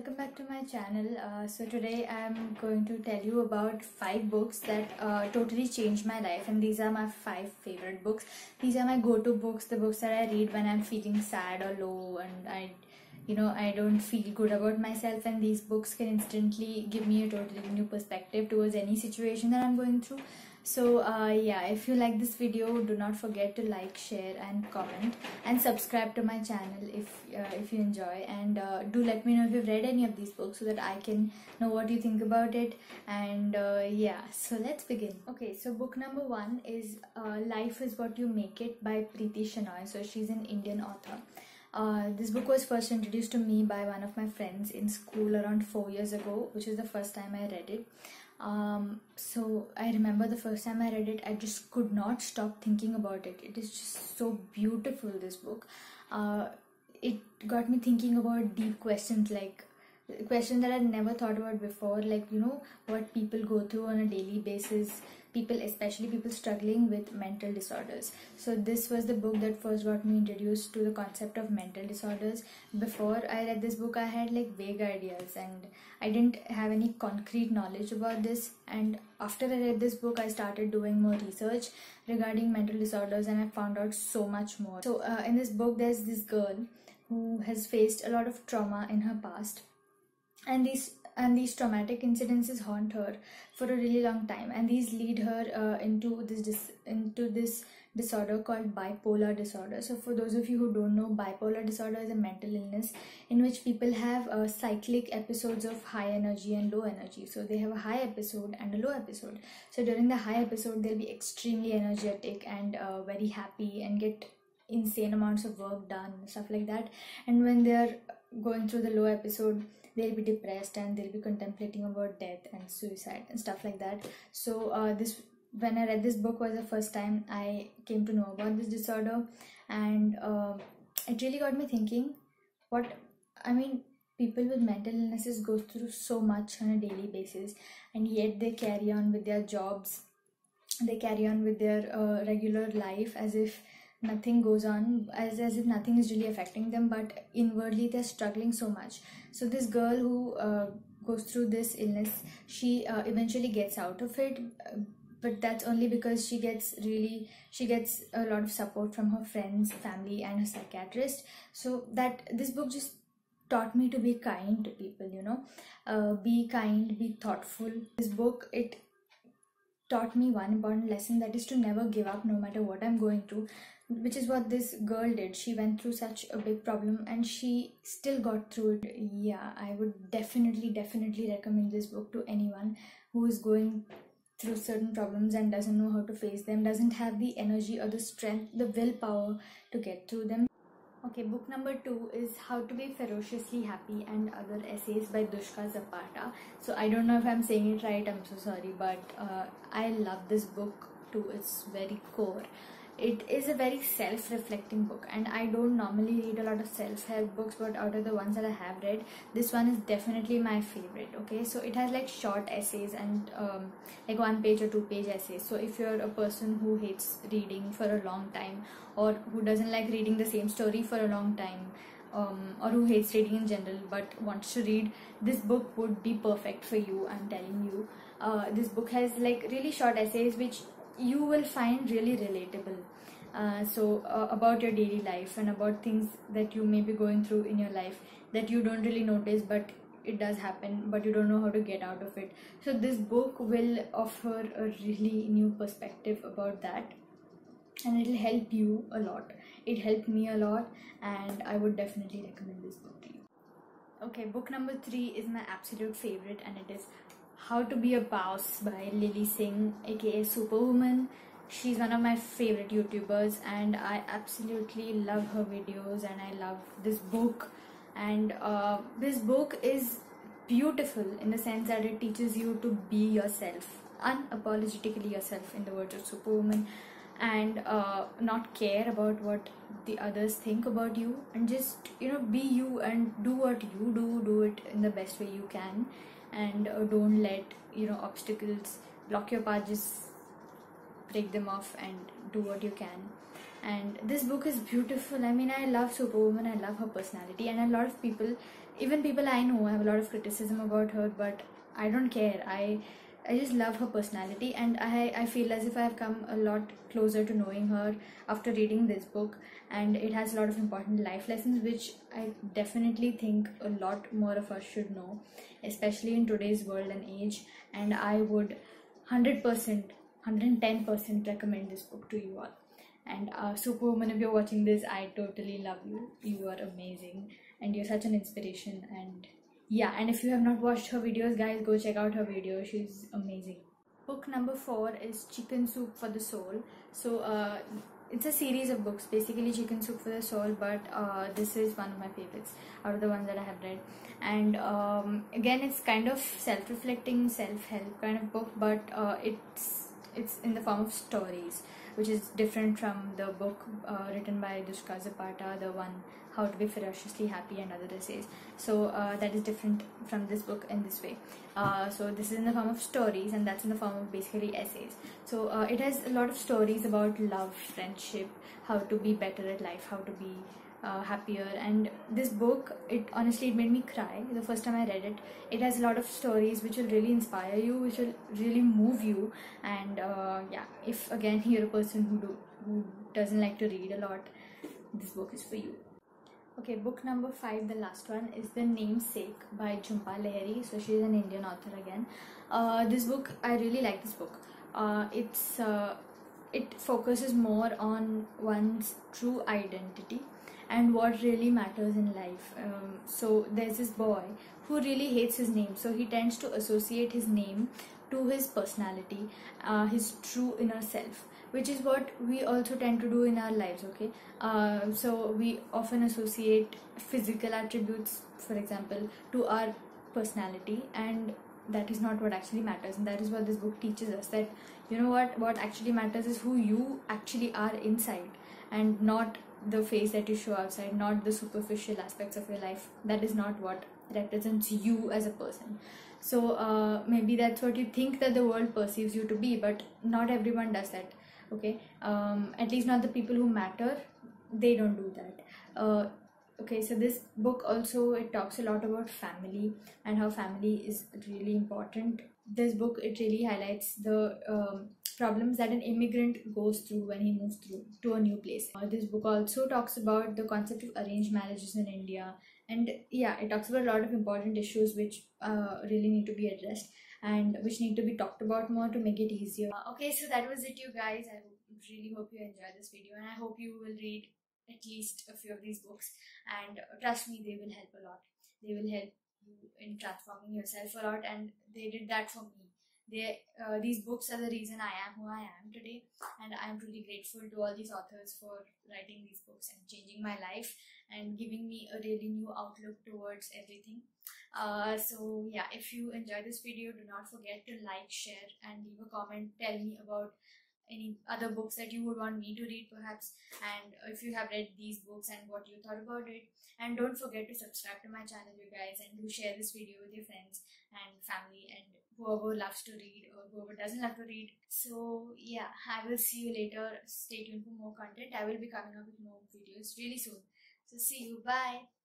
welcome back to my channel. Uh, so today I'm going to tell you about five books that uh, totally changed my life and these are my five favorite books. These are my go-to books, the books that I read when I'm feeling sad or low and I you know I don't feel good about myself and these books can instantly give me a totally new perspective towards any situation that I'm going through so uh, yeah if you like this video do not forget to like share and comment. And subscribe to my channel if uh, if you enjoy. And uh, do let me know if you've read any of these books so that i can know what you think about it. And uh, yeah so let's begin. Okay so book number one is uh, life is what you make it by preeti shenoy. So she's an indian author. Uh, this book was first introduced to me by one of my friends in school around four years ago, which is the first time I read it. Um, so I remember the first time I read it, I just could not stop thinking about it. It is just so beautiful, this book. Uh, it got me thinking about deep questions like questions that I never thought about before, like you know what people go through on a daily basis, people especially people struggling with mental disorders. So this was the book that first got me introduced to the concept of mental disorders. Before I read this book, I had like vague ideas and I didn't have any concrete knowledge about this. And after I read this book, I started doing more research regarding mental disorders and I found out so much more. So uh, in this book, there's this girl who has faced a lot of trauma in her past and these and these traumatic incidences haunt her for a really long time. And these lead her uh, into this dis- into this disorder called bipolar disorder. So for those of you who don't know bipolar disorder is a mental illness in which people have uh, cyclic episodes of high energy and low energy. So they have a high episode and a low episode. So during the high episode they'll be extremely energetic and uh, very happy and get insane amounts of work done stuff like that. And when they're going through the low episode they'll be depressed and they'll be contemplating about death and suicide and stuff like that. So uh, this when i read this book was the first time i came to know about this disorder and uh, it really got me thinking what i mean people with mental illnesses go through so much on a daily basis and yet they carry on with their jobs. They carry on with their uh, regular life as if nothing goes on as, as if nothing is really affecting them but inwardly they're struggling so much. So this girl who uh, goes through this illness she uh, eventually gets out of it but that's only because she gets really she gets a lot of support from her friends family and her psychiatrist. So that this book just taught me to be kind to people you know uh, be kind be thoughtful. This book it taught me one important lesson that is to never give up no matter what i'm going through which is what this girl did. She went through such a big problem and she still got through it. Yeah i would definitely definitely recommend this book to anyone who is going through certain problems and doesn't know how to face them doesn't have the energy or the strength the willpower to get through them. Okay, book number two is How to Be Ferociously Happy and Other Essays by Dushka Zapata. So I don't know if I'm saying it right, I'm so sorry, but uh, I love this book to its very core it is a very self-reflecting book and i don't normally read a lot of self-help books but out of the ones that i have read this one is definitely my favorite okay? So it has like short essays and um, like one page or two page essays. So if you're a person who hates reading for a long time or who doesn't like reading the same story for a long time um, or who hates reading in general but wants to read this book would be perfect for you i'm telling you. Uh, this book has like really short essays which you will find really relatable uh, so uh, about your daily life and about things that you may be going through in your life that you don't really notice but it does happen but you don't know how to get out of it. So this book will offer a really new perspective about that and it'll help you a lot. It helped me a lot and i would definitely recommend this book to you. Okay book number three is my absolute favorite and it is how to Be a Bawse by Lilly Singh, aka Superwoman. She's one of my favorite YouTubers, and I absolutely love her videos. And I love this book. And uh, this book is beautiful in the sense that it teaches you to be yourself, unapologetically yourself, in the words of Superwoman, and uh, not care about what the others think about you, and just you know be you and do what you do. Do it in the best way you can and uh, don't let you know obstacles block your path. Just break them off and do what you can. And this book is beautiful. I mean i love superwoman. I love her personality. And a lot of people even people i know have a lot of criticism about her but i don't care. I I just love her personality, and I, I feel as if I have come a lot closer to knowing her after reading this book. And it has a lot of important life lessons, which I definitely think a lot more of us should know, especially in today's world and age. And I would 100%, 110% recommend this book to you all. And uh, Superwoman, if you're watching this, I totally love you. You are amazing, and you're such an inspiration. And yeah and if you have not watched her videos guys go check out her video. She's amazing. Book number four is chicken soup for the soul. So uh, it's a series of books. Basically chicken soup for the soul but uh, this is one of my favorites out of the ones that i have read. And um, again it's kind of self-reflecting self-help kind of book but uh, it's it's in the form of stories which is different from the book uh, written by Dushka Zapata, the one How to Be Ferociously Happy and other essays. So uh, that is different from this book in this way. Uh, so this is in the form of stories and that's in the form of basically essays. So uh, it has a lot of stories about love, friendship, how to be better at life, how to be uh, happier and this book it honestly it made me cry the first time i read it it has a lot of stories which will really inspire you which will really move you and uh, yeah if again you're a person who do who doesn't like to read a lot this book is for you okay book number five the last one is the namesake by Jhumpa Lahiri so she's an indian author again. Uh, this book i really like this book. Uh, it's uh, it focuses more on one's true identity and what really matters in life. Um, so there's this boy who really hates his name, so he tends to associate his name to his personality, uh, his true inner self, which is what we also tend to do in our lives. Okay, uh, so we often associate physical attributes, for example, to our personality and that is not what actually matters and that is what this book teaches us that you know what what actually matters is who you actually are inside and not the face that you show outside, not the superficial aspects of your life. That is not what represents you as a person. So uh, maybe that's what you think that the world perceives you to be, but not everyone does that. Okay, um, at least not the people who matter. They don't do that. Uh, okay so this book also it talks a lot about family and how family is really important. This book it really highlights the um, problems that an immigrant goes through when he moves through to a new place. Uh, this book also talks about the concept of arranged marriages in india. And yeah it talks about a lot of important issues which uh, really need to be addressed and which need to be talked about more to make it easier. Uh, okay so that was it you guys. I really hope you enjoyed this video and i hope you will read at least a few of these books. And trust me they will help a lot. They will help you in transforming yourself a lot and they did that for me. They uh, these books are the reason i am who i am today and i'm really grateful to all these authors for writing these books and changing my life and giving me a really new outlook towards everything uh, so yeah if you enjoy this video do not forget to like share and leave a comment. Tell me about any other books that you would want me to read perhaps. And if you have read these books and what you thought about it and don't forget to subscribe to my channel you guys and do share this video with your friends and family and whoever loves to read or whoever doesn't love to read. So yeah i will see you later. Stay tuned for more content. I will be coming up with more videos really soon. So see you. Bye